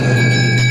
Música